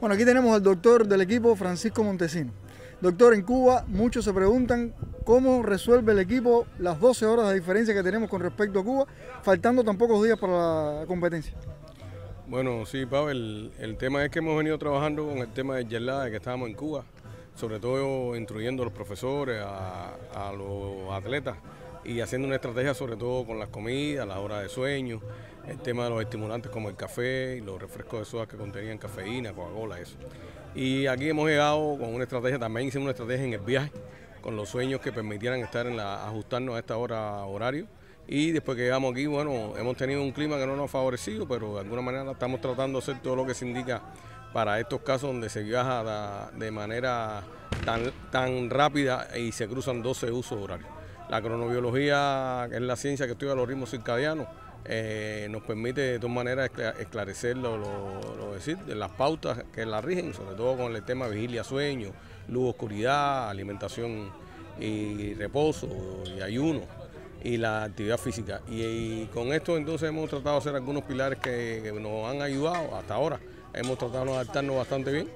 Bueno, aquí tenemos al doctor del equipo, Francisco Montesino. Doctor, en Cuba muchos se preguntan cómo resuelve el equipo las 12 horas de diferencia que tenemos con respecto a Cuba, faltando tan pocos días para la competencia. Bueno, sí, Pablo, el, tema es que hemos venido trabajando con el tema del jet de que estábamos en Cuba, sobre todo instruyendo a los profesores, a los atletas y haciendo una estrategia sobre todo con las comidas, las horas de sueño, el tema de los estimulantes como el café y los refrescos de soda que contenían cafeína, Coca-Cola, eso. Y aquí hemos llegado con una estrategia, también hicimos una estrategia en el viaje, con los sueños que permitieran estar en ajustarnos a esta hora horario. Y después que llegamos aquí, bueno, hemos tenido un clima que no nos ha favorecido, pero de alguna manera estamos tratando de hacer todo lo que se indica para estos casos donde se viaja de manera tan, tan rápida y se cruzan 12 usos horarios. La cronobiología, que es la ciencia que estudia los ritmos circadianos, eh, nos permite de todas maneras esclarecer decir, las pautas que la rigen, sobre todo con el tema vigilia, sueño, luz, oscuridad, alimentación y reposo y ayuno y la actividad física. Y, con esto entonces hemos tratado de hacer algunos pilares que, nos han ayudado hasta ahora. Hemos tratado de adaptarnos bastante bien.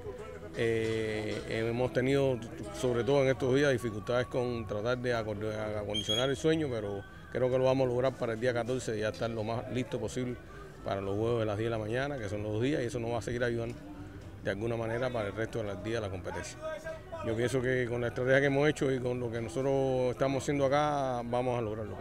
Eh, hemos tenido, sobre todo en estos días, dificultades con tratar de acondicionar el sueño, pero Creo que lo vamos a lograr para el día 14 y ya estar lo más listo posible para los juegos de las 10 de la mañana, que son los dos días, y eso nos va a seguir ayudando de alguna manera para el resto de los días de la competencia. Yo pienso que con la estrategia que hemos hecho y con lo que nosotros estamos haciendo acá, vamos a lograrlo.